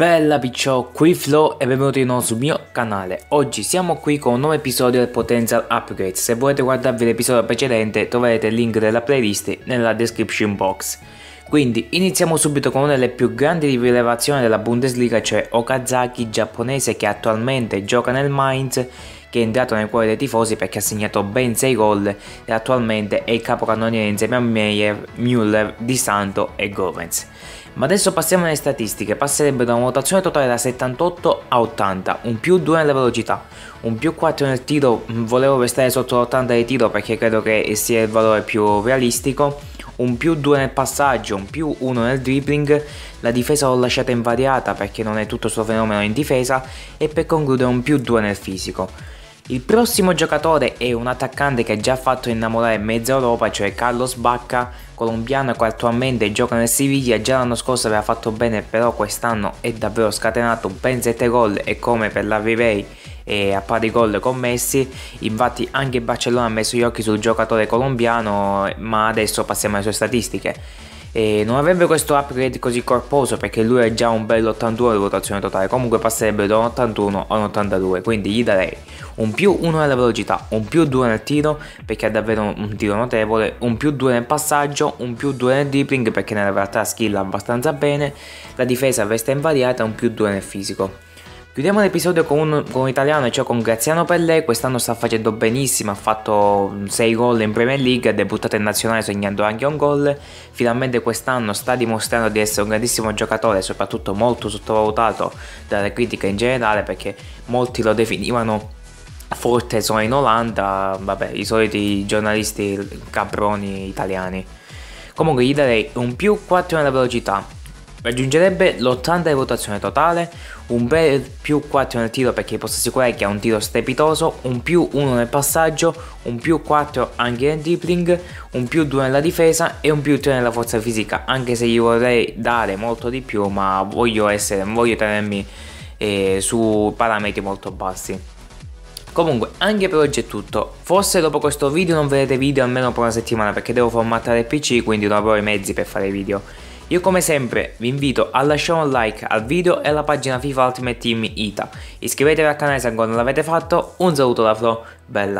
Bella picciò, qui Flo e benvenuti di sul mio canale. Oggi siamo qui con un nuovo episodio del Potential Upgrade. Se volete guardarvi l'episodio precedente troverete il link della playlist nella description box. Quindi iniziamo subito con una delle più grandi rivelazioni della Bundesliga, cioè Okazaki, giapponese che attualmente gioca nel Mainz che è entrato nel cuore dei tifosi perché ha segnato ben 6 gol e attualmente è il capocannoniere insieme a Meyer, Müller, Di Santo e Govens. Ma adesso passiamo alle statistiche, passerebbe da una votazione totale da 78 a 80, un più 2 nella velocità, un più 4 nel tiro, volevo restare sotto l'80 di tiro perché credo che sia il valore più realistico, un più 2 nel passaggio, un più 1 nel dribbling, la difesa l'ho lasciata invariata perché non è tutto suo fenomeno in difesa e per concludere un più 2 nel fisico. Il prossimo giocatore è un attaccante che ha già fatto innamorare mezza Europa, cioè Carlos Bacca, colombiano che attualmente gioca nel Siviglia, già l'anno scorso aveva fatto bene, però quest'anno è davvero scatenato ben 7 gol e come per la Vivei e a pari gol commessi, infatti anche Barcellona ha messo gli occhi sul giocatore colombiano, ma adesso passiamo alle sue statistiche. E non avrebbe questo upgrade così corposo perché lui è già un bel 81 di votazione totale comunque passerebbe da un 81 a un 82 quindi gli darei un più 1 nella velocità un più 2 nel tiro perché ha davvero un tiro notevole un più 2 nel passaggio un più 2 nel dribbling perché nella realtà skill abbastanza bene la difesa resta invariata un più 2 nel fisico Chiudiamo l'episodio con un, con un italiano, cioè con Graziano Pellè, quest'anno sta facendo benissimo, ha fatto 6 gol in Premier League, ha debuttato in nazionale segnando anche un gol, finalmente quest'anno sta dimostrando di essere un grandissimo giocatore, soprattutto molto sottovalutato dalle critiche in generale perché molti lo definivano forte solo in Olanda, vabbè, i soliti giornalisti caproni italiani. Comunque gli darei un più 4 nella velocità, Raggiungerebbe l'80 di votazione totale, un bel più 4 nel tiro perché posso assicurare che ha un tiro strepitoso, un più 1 nel passaggio, un più 4 anche nel dribbling, un più 2 nella difesa e un più 3 nella forza fisica, anche se gli vorrei dare molto di più ma voglio, essere, voglio tenermi eh, su parametri molto bassi. Comunque, anche per oggi è tutto. Forse dopo questo video non vedrete video almeno per una settimana perché devo formattare il PC, quindi non avrò i mezzi per fare video. Io come sempre vi invito a lasciare un like al video e alla pagina FIFA Ultimate Team ITA. Iscrivetevi al canale se ancora non l'avete fatto. Un saluto da Flo, bella.